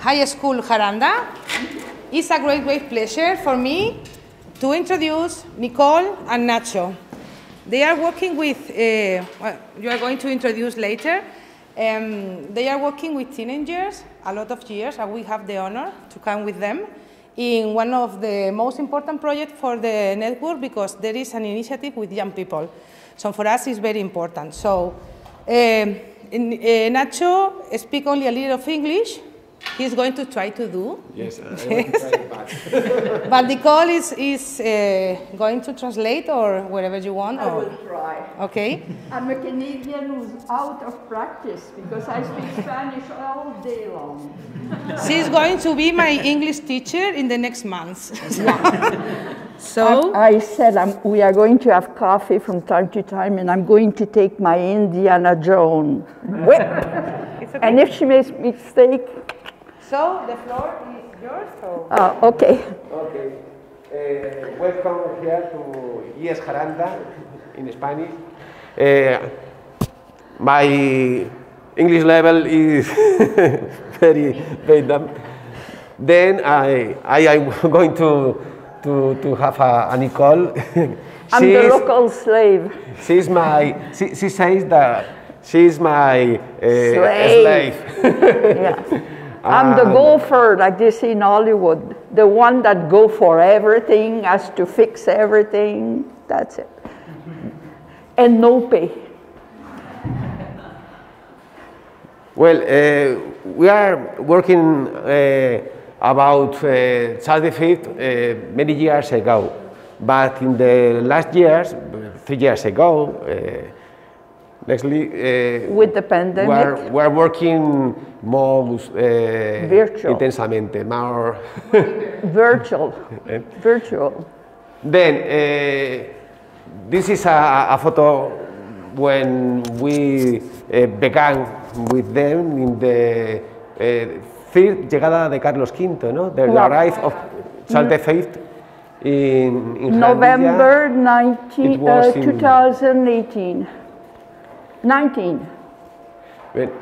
High School Jaranda. It's a great, great pleasure for me to introduce Nicole and Nacho. They are working with, uh, well, you are going to introduce later. Um, they are working with teenagers a lot of years, and we have the honor to come with them in one of the most important projects for the network because there is an initiative with young people. So for us, it's very important. So uh, in, uh, Nacho speak only a little of English, he's going to try to do. Yes, I will try back. but Nicole is, is uh, going to translate or wherever you want. I or- will try. Okay. I'm a Canadian who's out of practice because I speak Spanish all day long. She's going to be my English teacher in the next months. so, I, I said I'm, we are going to have coffee from time to time, and I'm going to take my Indiana Jones whip. okay. and if she makes mistake, so the floor is yours. So. uh, okay. Okay. Uh, welcome here to IES Jaranda in Spanish. Uh, my English level is very, very dumb. Then I, I am going to, to, to have a, a Nicole. I'm the She's- local slave. She's my, she, she says that she's my uh, Slave. slave. Yeah. I'm the And- gopher, like they say in Hollywood, the one that go for everything, has to fix everything. That's it. And no pay. Well, uh, we are working uh, about uh, Charles V uh, many years ago, but in the last years, three years ago, uh, uh, With the we pandemic. are, we are working more uh, Virtual. intensamente, more. Virtual. Virtual. Then, uh, this is a, a photo when we began with them in the uh, third llegada de Carlos V, no? The arrival of Charles V in, in November It 19, was uh, in- 2018. 19. Well,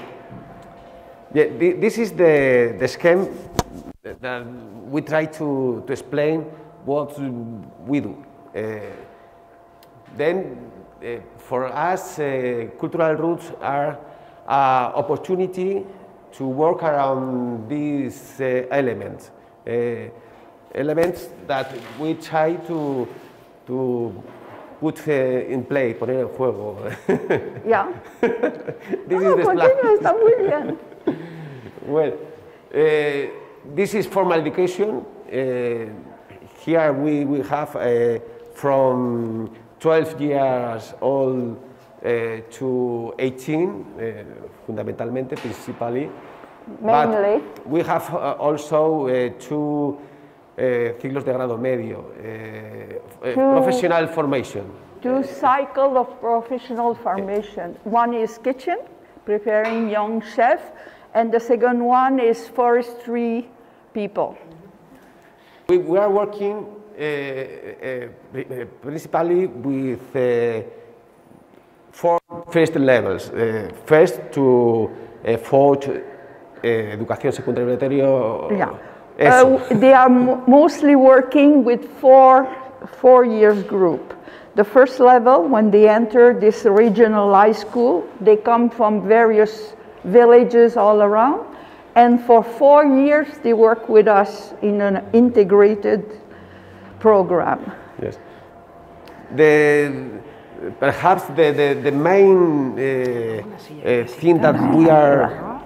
this is the, the scheme that we try to, to explain what we do. Uh, then, uh, for us, uh, cultural roots are an opportunity to work around these uh, elements. Uh, elements that we try to, to put uh, in play, poner en juego. Yeah. this No, is the continúa, está muy bien. well, uh, this is formal education. Uh, here we, we have uh, from 12 years old uh, to 18, uh, fundamentalmente, principally. Mainly. But we have uh, also uh, two uh, ciclos de grado medio, uh, Two- professional formation. Two cycle of professional formation. One is kitchen, preparing young chef, and the second one is forestry people. We, we are working uh, principally with uh, four first levels. Uh, first to uh, fourth uh, educación secundaria obligatorio. Yeah. Uh, they are mostly working with four, four years group. The first level, when they enter this regional high school, they come from various villages all around. And for four years, they work with us in an integrated program. Yes. The, perhaps the, the, the main uh, uh, thing that we are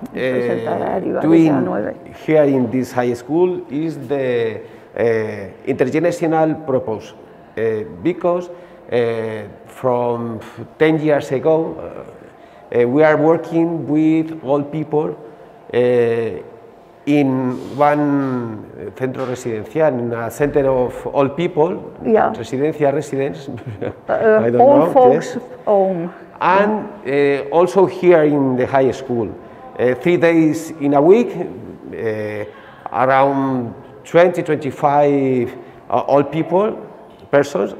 doing here in this high school is the uh, intergenerational purpose. Uh, because from 10 years ago, we are working with all people in one centro residencial, in a center of all people, Yeah. residencia, residence, Uh, I don't old know, folks yes. home. and uh, also here in the high school. Uh, three days in a week, uh, around 20, 25 uh, old people, persons,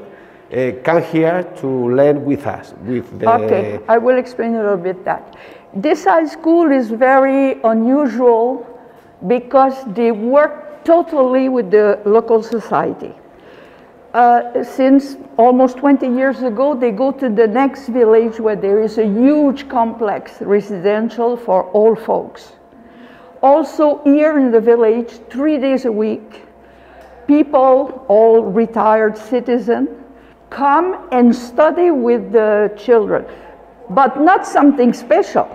come here to learn with us. With the, Okay, I will explain a little bit that. This high school is very unusual because they work totally with the local society. Uh, since almost 20 years ago, they go to the next village where there is a huge complex residential for all folks. Also, here in the village, three days a week, people, all retired citizens, come and study with the children, but not something special.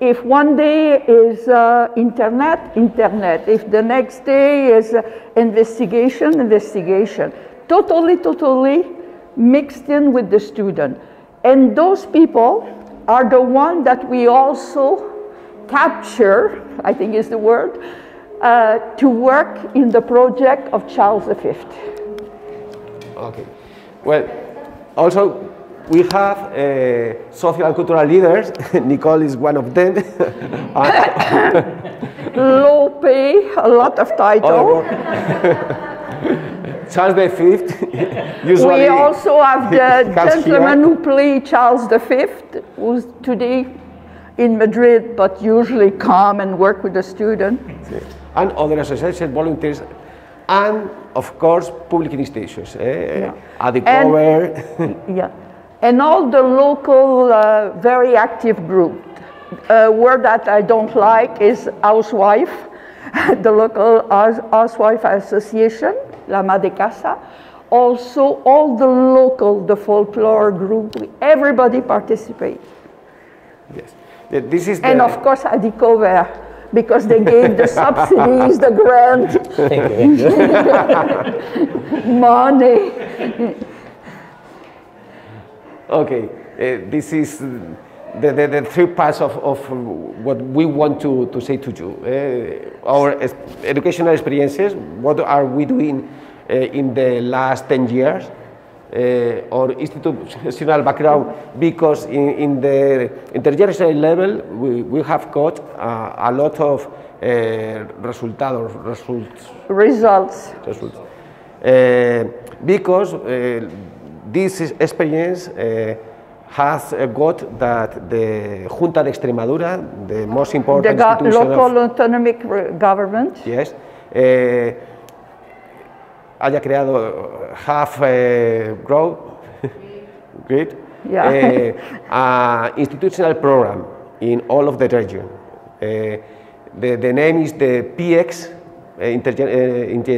If one day is uh, internet, internet. If the next day is uh, investigation, investigation. Totally, totally mixed in with the student. And those people are the one that we also capture, I think is the word, uh, to work in the project of Charles V. Okay. Well, also we have uh, social and cultural leaders. Nicole is one of them. Low pay, a lot of title. Charles V. Usually we also have the gentleman who played Charles V, who's today in Madrid, but usually come and work with the student. And other associations, volunteers, and of course, public institutions. Eh? Yeah. Adicover. yeah. And all the local, uh, very active group. A word that I don't like is housewife, the local housewife association, La Ama de Casa. Also, all the local, the folklore group, everybody participates. Yes. This is and of course, Adicover, because they gave the subsidies, the grant, money. Okay, uh, this is the, the, the, three parts of, of what we want to, to say to you. Uh, our educational experiences, what are we doing uh, in the last 10 years, uh, or institutional background, because in, in the intergenerational level, we, we have got uh, a lot of uh, resultados, results. Results. results. Uh, because this experience uh, has uh, got that the Junta de Extremadura, the most important the institution local of, autonomic government, yes, uh, haya creado have uh, grown great yeah. uh, institutional program in all of the region. The, the name is the PX uh, intergen inter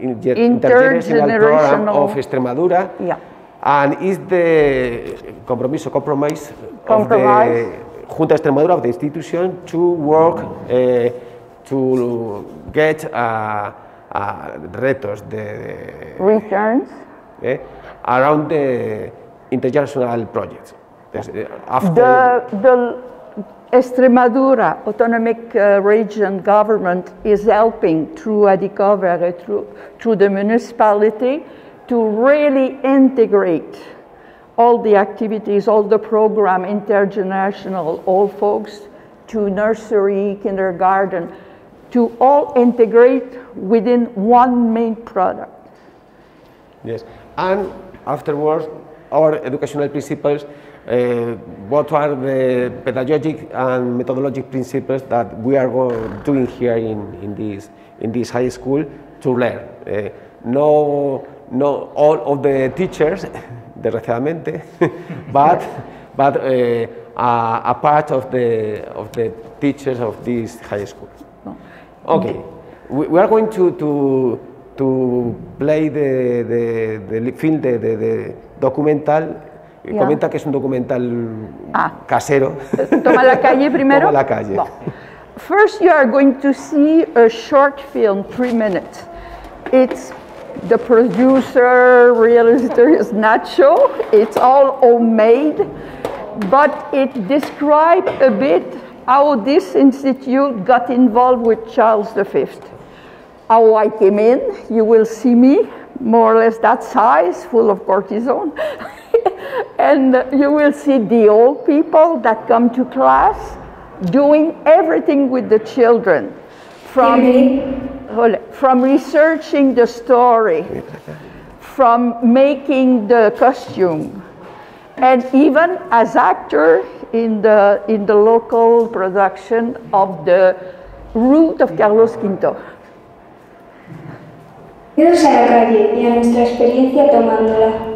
inter intergenerational program of Extremadura. Yeah and is the compromiso, compromise, compromise. of the Junta Extremadura of the institution to work uh, to get uh, uh, retos, the, returns uh, around the international projects. After the, the Extremadura autonomic uh, region government is helping through Adicover, through, through the municipality, to really integrate all the activities, all the program, intergenerational, all folks, to nursery, kindergarten, to all integrate within one main product. Yes, and afterwards, our educational principles, uh, what are the pedagogic and methodologic principles that we are doing here in, in, this, in this high school to learn. Uh, no not all of the teachers, desgraciadamente, but, but uh, a, a, part of the, of the teachers of this high school. Okay, we, we are going to, to, to play the, the, the film, the, the, the documental. Yeah. Comenta que es un documental ah. casero. Toma la calle primero. Toma la calle. Bon. First, you are going to see a short film, three minutes. It's the producer, realizer is Nacho. It's all homemade, but it describes a bit how this institute got involved with Charles V. How I came in, you will see me more or less that size, full of cortisone. and you will see the old people that come to class doing everything with the children from from researching the story, from making the costume, and even as actor in the in the local production of the route of Carlos Quinto. A la calle y a nuestra experiencia tomándola.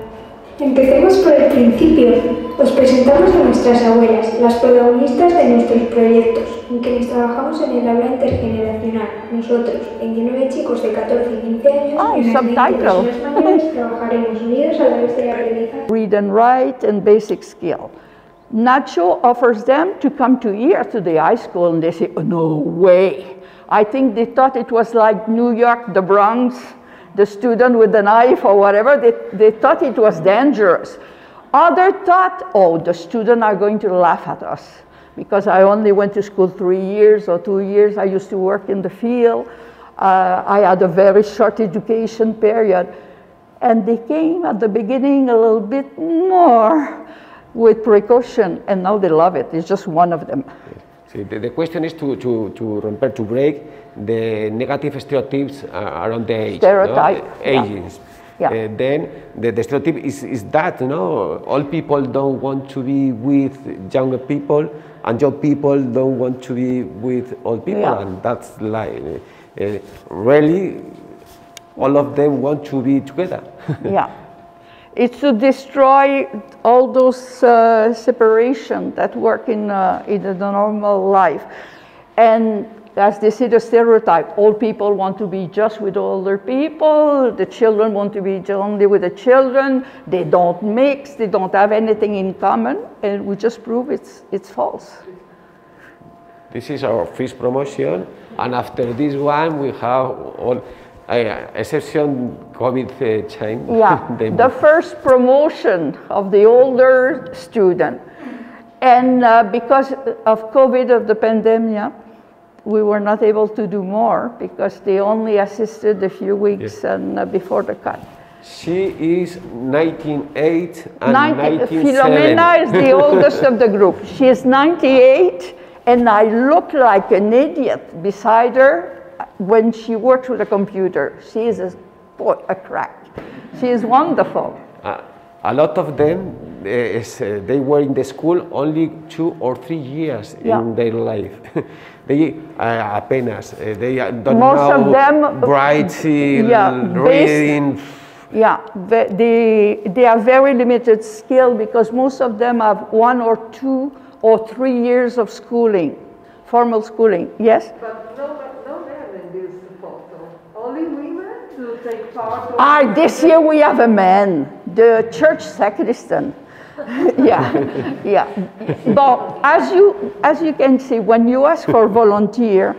Empecemos por el principio. Os presentamos a nuestras abuelas, las protagonistas de nuestros proyectos, en quienes trabajamos en el aula intergeneracional. Nosotros, 29 chicos de 14 y 15 años, oh, en las subtitle. 22 mayores, trabajaremos unidos a través de la aprendizaje. read and write and basic skill. Nacho offers them to come to here to the high school and they say, oh, no way. I think they thought it was like New York, the Bronx, the student with the knife or whatever. They, they thought it was dangerous. Other thought, oh, the students are going to laugh at us because I only went to school three years or two years. I used to work in the field. Uh, I had a very short education period. And they came at the beginning a little bit more with precaution, and now they love it. It's just one of them. See, the, the question is to, to, to remember to break the negative stereotypes uh, around the age. Stereotype, No? yeah. Yeah. Uh, then the, the stereotype is, is that, you know, all people don't want to be with younger people, and young people don't want to be with old people, Yeah. and that's like, uh, really, all of them want to be together. yeah. It's to destroy all those uh, separation that work in, uh, in the normal life. And as they say, the stereotype, old people want to be just with older people, the children want to be only with the children, they don't mix, they don't have anything in common, and we just prove it's, it's false. This is our first promotion, and after this one, we have all uh, exception COVID change. Yeah, the first promotion of the older student. And uh, because of COVID, of the pandemic, we were not able to do more because they only assisted a few weeks and uh, before the cut. She is 1908 and 90 1907. Filomena is the oldest of the group. She is 98, and I look like an idiot beside her when she works with a computer. She is a, boy, a crack. She is wonderful. Uh, a lot of them, uh, is, uh, they were in the school only two or three years Yeah. in their life. they uh, apenas, uh, they uh, don't Most know of them, writing, yeah, based- reading. Yeah, the- they, they have very limited skill because most of them have one or two or three years of schooling, formal schooling. Yes? But no, no men in this photo. Only women to take part of. Ah, this year we have a man, the church sacristan. yeah, yeah. But as you, as you can see, when you ask for volunteer,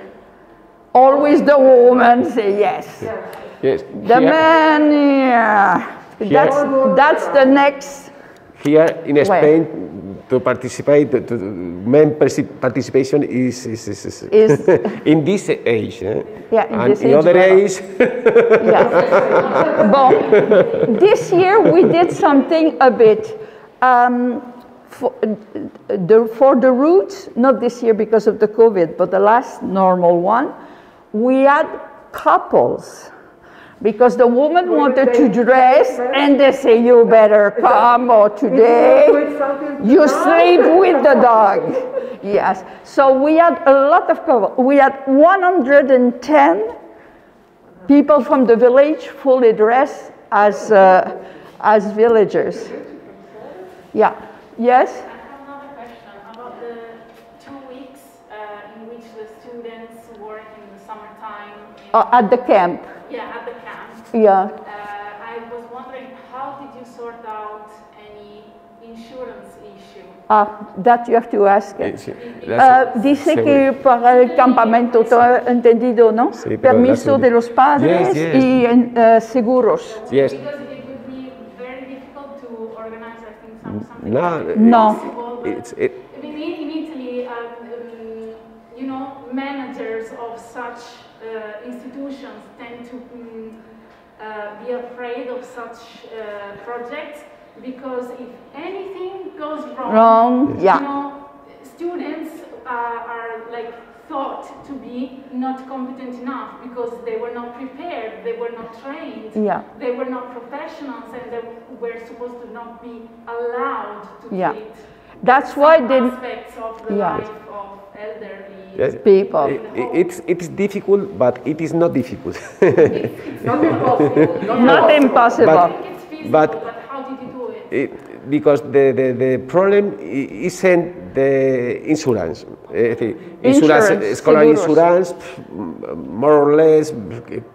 always the woman say yes. Yes. The here, man, yeah. That's, that's the next here in Spain, to participate, to, to, men participation is, is, is, is, Is- in this age. eh? Yeah, in and this in age other level. age, Yeah. Bon, this year we did something a bit. Um, for, the, for the roots, not this year because of the COVID, but the last normal one, we had couples. Because the woman wanted to dress, and they say, You better come, or today you sleep with the dog. Yes. So we had a lot of couples. We had 110 people from the village fully dressed as, uh, as villagers. Yeah. Yes? I have another question about the two weeks uh, in which the students work in the summertime. Uh, at the camp. yeah, at the camp. Yeah. Uh, I was wondering how did you sort out any insurance issue? Ah, that you have to ask it. Sí, Uh, dice seguro. que para el campamento, ¿todo entendido, no? Sí, Permiso de los padres Yes, yes. y en, eh, seguros. Yes. Because it would be very difficult to organize, I think, something No, No. possible, It's, it, I mean, in, in Italy, um, um, you know, managers of such uh, institutions tend to um, uh, be afraid of such uh, projects because if anything goes wrong, Wrong, yeah. you know, students uh, are like thought to be not competent enough because they were not prepared, they were not trained, Yeah. they were not professionals, and they were supposed to not be allowed to Yeah. treat That's why some they, aspects of the Yeah. life of elderly Yes. people. I- I- It's, it is difficult, but it is not difficult. Not impossible. Not Not impossible. I think But- but, how did you do it? It- because the, the, the problem isn't the insurance. Eh, insurance, Insurance, scholar seguros. insurance, more or less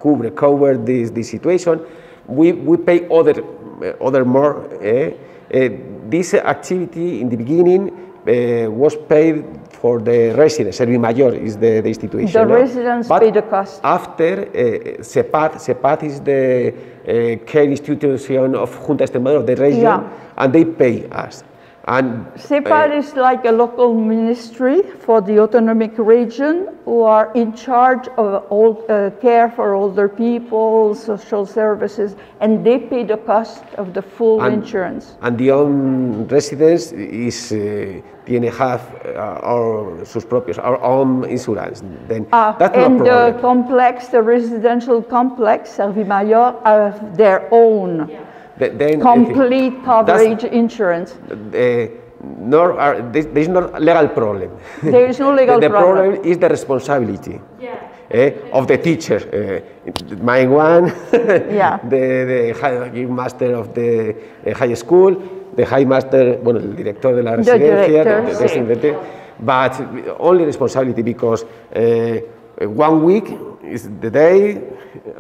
cover, cover this, this situation. We, we pay other, eh, other more. eh. Eh, this activity in the beginning eh, was paid for the residents. Servimayor is the, the institution. The no? residents But pay the cost. After uh, SEPAD is the uh, care institution of Junta Extremadura of the region, Yeah. and they pay us. And SEPAD is like a local ministry for the autonomic region who are in charge of old, uh, care for older people, social services, and they pay the cost of the full And- insurance. and the own residence is uh, tiene have uh, our sus propios our own insurance. Then Ah, that's and the problem. complex, the residential complex, Servimayor, have their own Th- then, complete coverage insurance. uh, nor are, there there is no legal problem. There is no legal the, the problem. problem is the responsibility. Yeah. eh, of the teacher. Uh, my one, Yeah. the, the high master of the eh, high school, the high master, bueno, el director de la residencia, director, the- the sí. residente, but only responsibility because uh, Uh, one week is the day,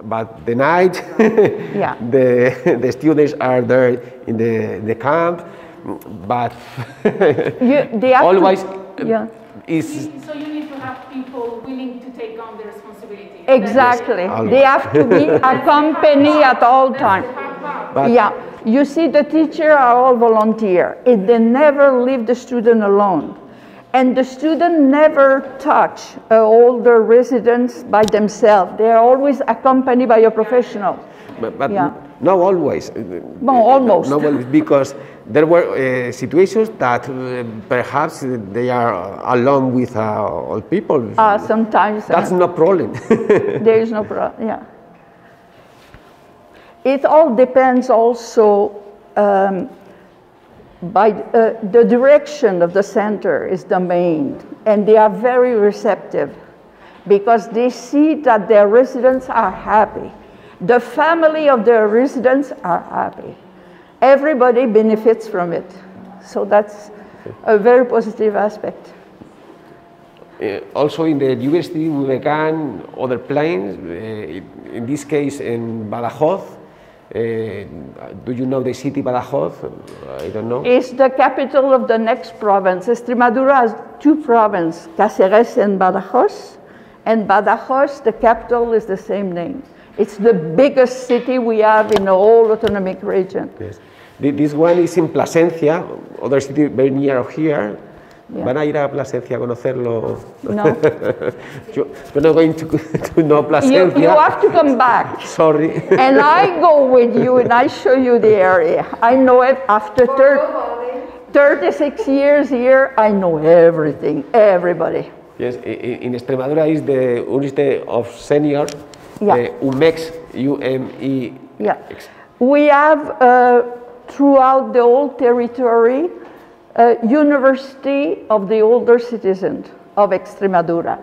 but the night, Yeah. the, the students are there in the, the camp, but You, they have to- always uh, yeah. is So you need to have people willing to take on the responsibility. Exactly. Always. They have to be accompanied at all times. the hard part. But- Yeah, you see, the teachers are all volunteer. It, they never leave the student alone. And the student never touch uh, older residents by themselves. They are always accompanied by a professional. But, but Yeah. not always. Well, almost. Not always, because there were uh, situations that uh, perhaps they are alone with uh, old people. Uh, sometimes uh, That's no problem. there is no problem. Yeah. It all depends also um, by uh, the direction of the center is the main, and they are very receptive because they see that their residents are happy. The family of their residents are happy. Everybody benefits from it. So that's a very positive aspect. Uh, also in the university we began other plans, uh, in this case in Badajoz. Uh, do you know the city Badajoz? I don't know. It's the capital of the next province. Extremadura has two provinces, Cáceres and Badajoz. And Badajoz, the capital, is the same name. It's the biggest city we have in the whole autonomic region. Yes. This one is in Plasencia, other city very near of here. Yeah. ¿Van a ir a Plasencia a conocerlo? No, Yo- You're not going to, to know Plasencia. you have to come back. Sorry. And I go with you and I show you the area. I know it after thir- 36 years here, I know everything, everybody. yes, i- i- in Extremadura is the University of Senior, Yeah. the UMEX, U-M-E. Yeah. We have uh, throughout the whole territory a University of the Older Citizens of Extremadura.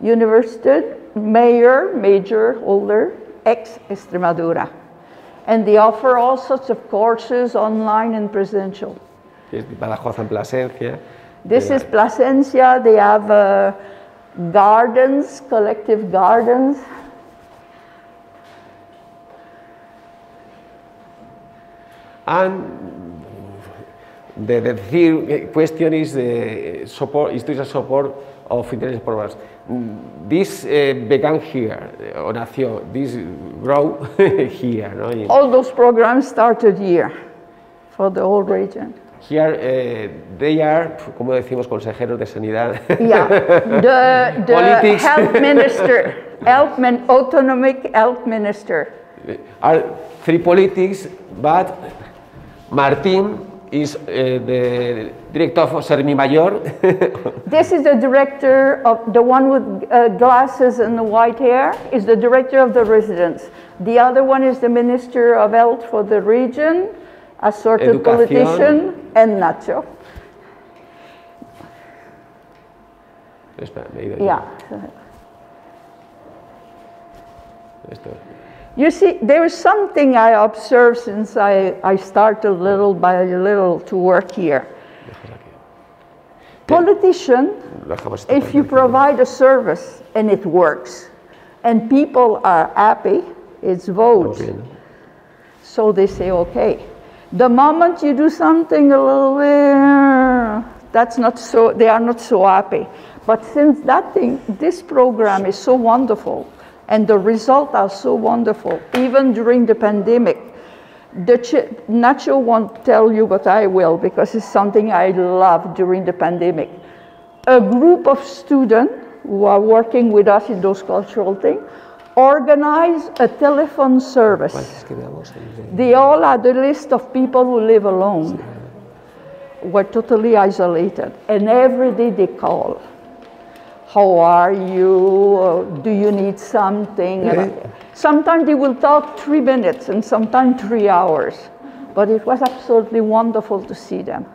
University, mayor, major, older, ex Extremadura. And they offer all sorts of courses online and presential. Yes, Badajoz and Plasencia. This is Plasencia, they have uh, gardens, collective gardens. And the, the question is the support, institutional support of international programs. Mm, This uh, began here, uh, o nació, this grow here. No? All those programs started here for the whole region. Here uh, they are, como decimos, consejeros de sanidad. Yeah, the, the Politics. health minister, health min, autonomic health minister. are three politics, but Martín is uh, the director of Servimayor. this is the director of the one with uh, glasses and the white hair is the director of the residence. The other one is the minister of health for the region, assorted Educación. politician, and Nacho. Espera, me he ido. Yeah. Esto. You see, there is something I observed since I, I started little by little to work here. Politician, Lo dejamos esta if you provide a service and it works, and people are happy, it's votes. Vamos bien, ¿no? So they say, okay. The moment you do something a little bit, that's not so, they are not so happy. But since that thing, this program is so wonderful and the results are so wonderful, even during the pandemic, the ch- Nacho won't tell you, but I will because it's something I love during the pandemic. A group of students who are working with us in those cultural things organize a telephone service. Es que veamos el de- They all had a list of people who live alone, were totally isolated, and every day they call. How are you? Do you need something? And Sometimes they will talk three minutes and sometimes three hours, but it was absolutely wonderful to see them.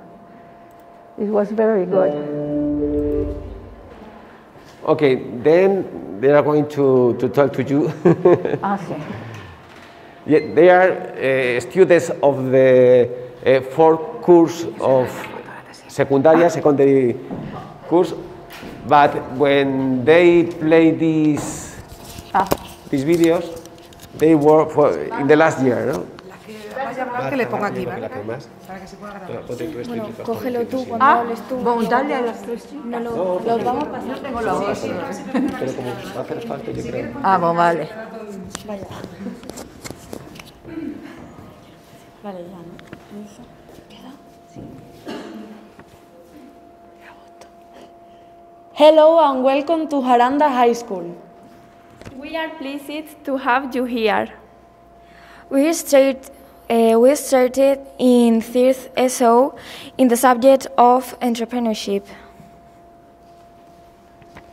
It was very good. Okay, then they are going to, to talk to you. Ah, sí. Yeah, they are uh, students of the uh, fourth course of secundaria, secondary course, but when they play these, Ah. these videos, they were for, in the last year, ¿no? La que le ponga aquí, ¿vale? Para que se pueda grabar. Bueno, cógelo tú cuando Ah, hables tú. dale a las tres. No, no, los vamos a pasar. Pero como va a hacer falta, yo creo. Ah, bueno, vale. Vaya. Vale, ya, ¿no? Hello and welcome to Jaranda High School. We are pleased to have you here. We, start, uh, we started in third SO in the subject of entrepreneurship.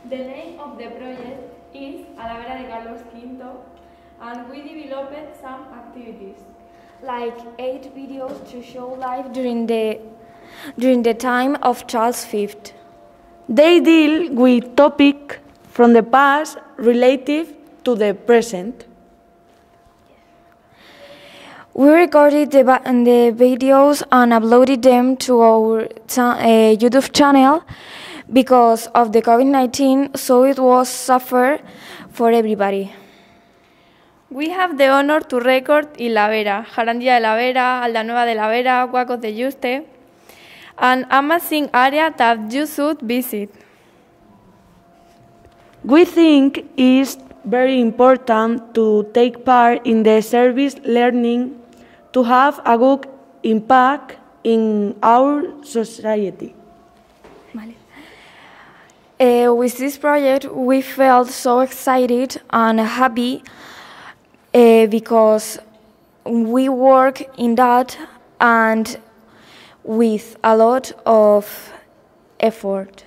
The name of the project is Alavera de Carlos V, and we developed some activities. Like eight videos to show life during the, during the time of Charles V. They deal with topics from the past relative to the present. We recorded the, the videos and uploaded them to our uh, YouTube channel because of the COVID 19, so it was suffer for everybody. We have the honor to record in La Vera, Jarandilla de la Vera, Aldeanueva de la Vera, Cuacos de Yuste, an amazing area that you should visit. We think it's very important to take part in the service learning to have a good impact in our society. Uh, with this project, we felt so excited and happy uh, because we work in that and with a lot of effort.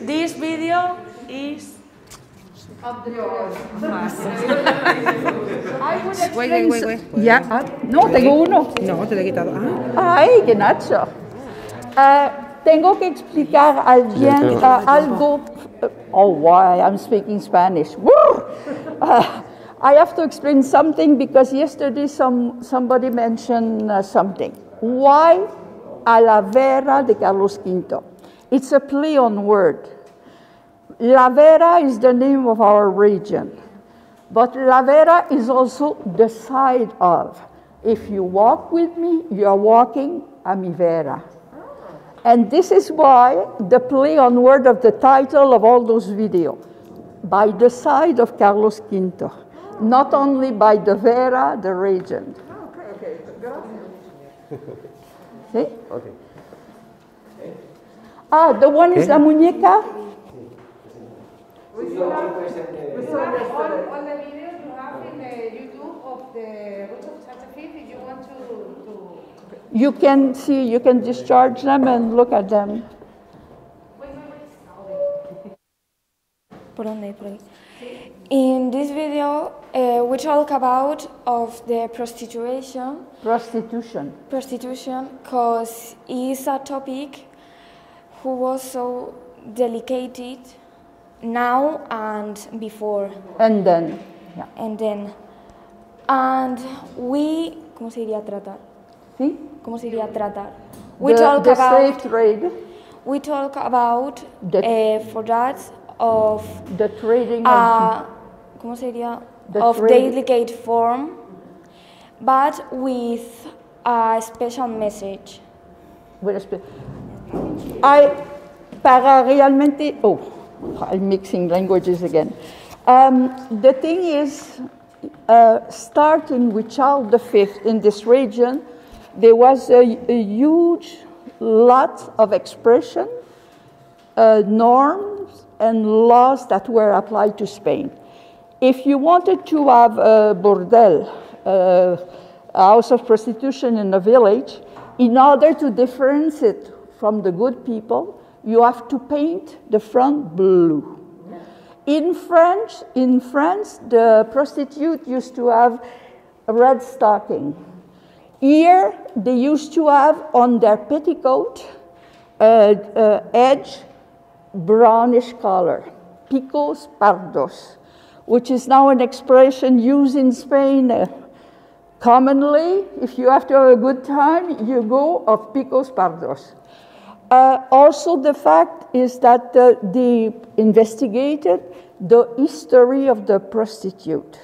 This video is Wait, wait, wait, wait. Ya, ah, no, tengo uno. No, te lo he quitado. Ah. Ay, qué nacho. Ah, tengo que explicar a alguien ah, algo. Oh, why I'm speaking Spanish. Ah, I have to explain something because yesterday some, somebody mentioned uh, something. Why Alavera de Carlos V? It's a play on word. La Vera is the name of our region. But La Vera is also the side of. If you walk with me, you are walking a mi vera. And this is why the play on word of the title of all those videos. By the side of Carlos Quinto, Not only by the Vera, the region. See? Okay. Ah, the one is la muñeca? On, on the video you have in the YouTube of the route of Santa Fe, if you want to, to You can see, you can discharge them and look at them. ¿Por dónde? Por. In this video, uh, we talk about of the prostitution. Prostitution. Prostitution, because it's a topic who was so delicate now and before. And then, yeah. And then, and we, ¿cómo se diría tratar? ¿Sí? ¿Cómo se diría tratar? We the, talk the about trade, we talk about The- uh, for that of the trading of uh, ¿cómo se diría? The of trade- delicate form, but with a special message. With a spe- I, para realmente, oh, I'm mixing languages again. Um, the thing is, uh, starting with Charles V in this region, there was a, a huge lot of expression, uh, norms, and laws that were applied to Spain. If you wanted to have a bordel, uh, a house of prostitution in a village, in order to differentiate it from the good people, you have to paint the front blue. In French, in France, the prostitute used to have a red stocking. Here, they used to have on their petticoat uh, edge brownish color, picos pardos, which is now an expression used in Spain uh, commonly. If you have to have a good time, you go of picos pardos. Uh, also, the fact is that uh, they investigated the history of the prostitute.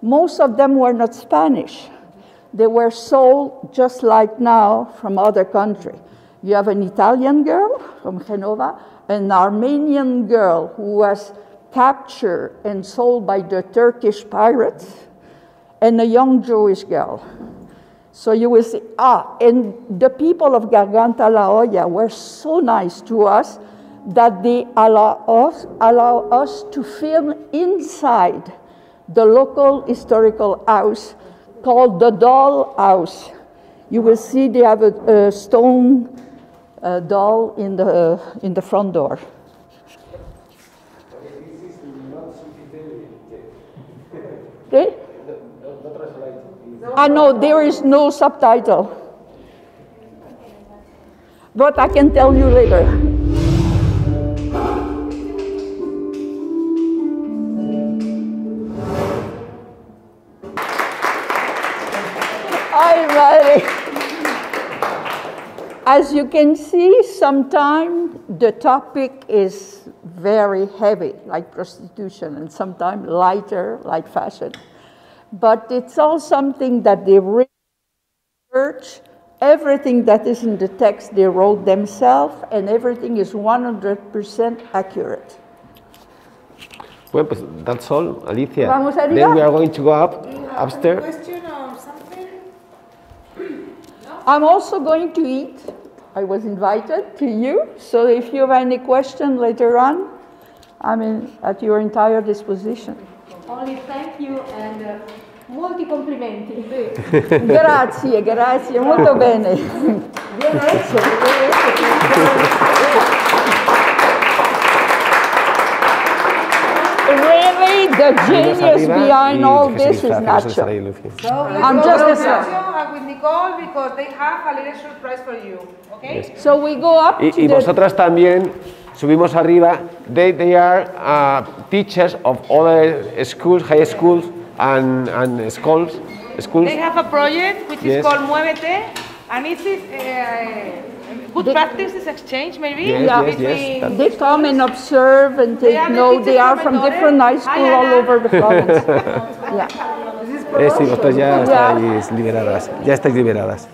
Most of them were not Spanish. They were sold just like now from other country. You have an Italian girl from Genova, an Armenian girl who was captured and sold by the Turkish pirates, and a young Jewish girl. So you will see, ah, and the people of Garganta La Olla were so nice to us that they allow us, allow us to film inside the local historical house called the Doll House. You will see they have a, a stone uh, doll in the, in the front door. Okay? Ah, no, there is no subtitle. But I can tell you later. As you can see, sometimes the topic is very heavy, like prostitution, and sometimes lighter, like fashion. But it's all something that they research. Everything that is in the text they wrote themselves, and everything is 100% accurate. Well, pues that's all, Alicia. Vamos arriba. Then we are going to go up upstairs. Question or something? I'm also going to eat. I was invited to you, so if you have any question later on, I'm in, at your entire disposition. Only thank you and uh, molti complimenti. grazie, grazie, molto bene. Really, the genius behind all this is disfrace, vamos a estar Nacho. So I'm just with a- Nacho and with Nicole because they have a little surprise for you. Okay? So we go up Y, to y the vosotras también subimos arriba. They, they are uh, teachers of other schools, high schools and, and schools. schools. They have a project which Yes. is called Muévete, and it is uh, good practices exchange maybe Yes, Yeah. yes, yes. They come and observe and They take are the note. They are from from different high Hi, schools all over the province. Yeah. Eh, sí, vosotras ya estáis liberadas. Ya estáis liberadas.